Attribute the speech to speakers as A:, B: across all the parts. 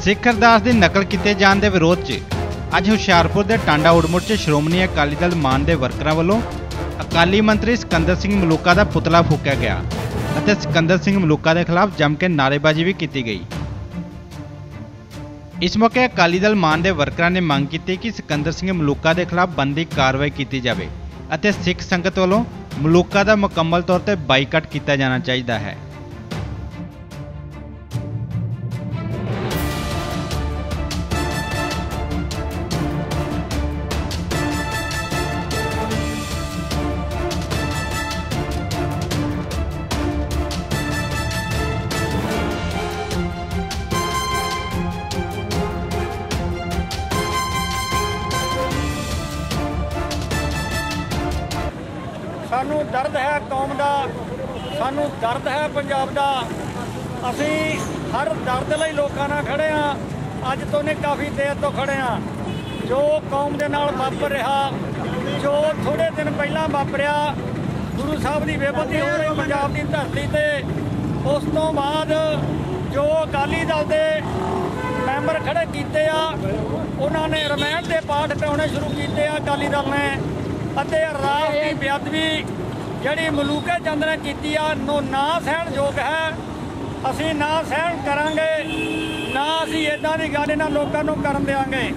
A: ਸਿੱਖ ਅਰਦਾਸ ਦੀ ਨਕਲ ਕੀਤੇ ਜਾਣ ਦੇ ਵਿਰੋਧ 'ਚ ਅੱਜ ਹੁਸ਼ਿਆਰਪੁਰ ਦੇ ਟਾਂਡਾ ਉੜਮੁੜ 'ਚ ਸ਼੍ਰੋਮਣੀ ਅਕਾਲੀ ਦਲ ਮਾਨ ਦੇ ਵਰਕਰਾਂ ਵੱਲੋਂ ਅਕਾਲੀ ਮੰਤਰੀ ਸਿਕੰਦਰ ਸਿੰਘ ਮਲੂਕਾ ਦਾ ਪੁਤਲਾ ਫੂਕਿਆ ਗਿਆ ਅਤੇ ਸਿਕੰਦਰ ਸਿੰਘ ਮਲੂਕਾ ਦੇ ਖਿਲਾਫ ਜੰਮ ਕੇ ਨਾਅਰੇਬਾਜ਼ੀ ਵੀ ਕੀਤੀ ਗਈ। ਇਸ ਮੌਕੇ ਅਕਾਲੀ ਦਲ ਮਾਨ ਦੇ ਵਰਕਰਾਂ ਨੇ ਮੰਗ ਕੀਤੀ ਕਿ ਸਿਕੰਦਰ ਸਿੰਘ ਮਲੂਕਾ ਦੇ ਖਿਲਾਫ ਬੰਦੀ ਕਾਰਵਾਈ ਕੀਤੀ ਜਾਵੇ ਅਤੇ ਸਿੱਖ ਸੰਗਤ ਵੱਲੋਂ ਮਲੂਕਾ ਦਾ ਮੁਕੰਮਲ ਤੌਰ ਤੇ ਬਾਈਕਾਟ ਕੀਤਾ ਜਾਣਾ ਚਾਹੀਦਾ ਹੈ।
B: ਸਾਨੂੰ ਦਰਦ ਹੈ ਕੌਮ ਦਾ, ਸਾਨੂੰ ਦਰਦ ਹੈ ਪੰਜਾਬ ਦਾ। ਅਸੀਂ ਹਰ ਦਰਦ ਲਈ ਲੋਕਾਂ ਨਾਲ ਖੜੇ ਆ ਅੱਜ ਤੋਂ ਨੇ ਕਾਫੀ ਦੇਰ ਤੋਂ ਖੜੇ ਆ ਜੋ ਕੌਮ ਦੇ ਨਾਲ ਵਾਪਰ ਰਿਹਾ, ਜੋ ਥੋੜੇ ਦਿਨ ਪਹਿਲਾਂ ਵਾਪਰਿਆ, ਗੁਰੂ ਸਾਹਿਬ ਦੀ ਬੇਬਤੀ ਹੋ ਰਹੀ ਪੰਜਾਬ ਦੀ ਧਰਤੀ ਤੇ, ਉਸ ਤੋਂ ਬਾਅਦ ਜੋ ਅਕਾਲੀ ਦਲ ਦੇ ਮੈਂਬਰ ਖੜੇ ਕੀਤੇ ਆ, ਉਹਨਾਂ ਨੇ ਰਮਾਇਣ ਦੇ ਪਾਠ ਪਾਉਣੇ ਸ਼ੁਰੂ ਕੀਤੇ ਆ ਅਕਾਲੀ ਦਲ ਨੇ। ਅਤੇ ਰਾਜ ਦੀ ਬੇਅਦਬੀ ਜਿਹੜੀ ਮਲੂਕੇ ਚੰਦ ਨੇ ਕੀਤੀ ਆ, ਨੂੰ ਨਾ ਸਹਿਣਯੋਗ ਹੈ। ਅਸੀਂ ਨਾ ਸਹਿਣ ਕਰਾਂਗੇ, ਨਾ ਅਸੀਂ ਇਦਾਂ ਦੀ ਗੱਲ ਇਹਨਾਂ ਲੋਕਾਂ ਨੂੰ ਕਰਨ ਦੇਵਾਂਗੇ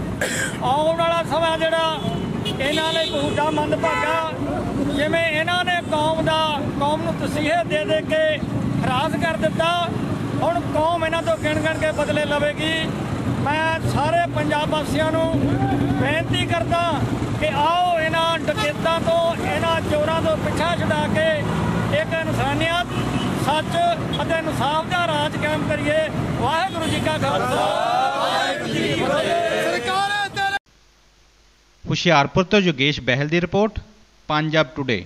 B: ਆਉਣ ਵਾਲਾ ਸਮਾਂ ਜਿਹੜਾ ਇਹਨਾਂ ਲਈ ਬਹੁਤਾ ਮੰਦਭਾਗਾ ਜਿਵੇਂ ਇਹਨਾਂ ਨੇ ਕੌਮ ਦਾ, ਕੌਮ ਨੂੰ ਤਸੀਹੇ ਦੇ ਦੇ ਕੇ ਹਰਾਸ ਕਰ ਦਿੱਤਾ, ਹੁਣ ਕੌਮ ਇਹਨਾਂ ਤੋਂ ਗਿਣ ਗਿਣ ਕੇ ਬਦਲੇ ਲਵੇਗੀ। ਮੈਂ ਸਾਰੇ ਪੰਜਾਬ ਵਾਸੀਆਂ ਨੂੰ ਬੇਨਤੀ ਕਰਦਾ ਕਿ ਆਓ ਇਹਨਾਂ ਡਕੈਤਾਂ ਤੋਂ ਇਹਨਾਂ ਚੋਰਾਂ ਤੋਂ ਪਿੱਛਾ ਛੁਡਾ ਕੇ ਇੱਕ ਇਨਸਾਨੀਅਤ ਸੱਚ ਅਤੇ ਇਨਸਾਫ ਦਾ ਰਾਜ ਕਾਇਮ ਕਰੀਏ। ਵਾਹਿਗੁਰੂ ਜੀ ਕਾ ਖਾਲਸਾ। ਵਾਹਿਗੁਰੂ ਜੀ ਕੀ ਫਤਿਹ।
C: ਸਰਕਾਰੇ ਤੇਰੇ
A: ਹੁਸ਼ਿਆਰਪੁਰ ਤੋਂ ਯੋਗੇਸ਼ ਬਹਿਲ ਦੀ ਰਿਪੋਰਟ ਪੰਜਾਬ ਟੁਡੇ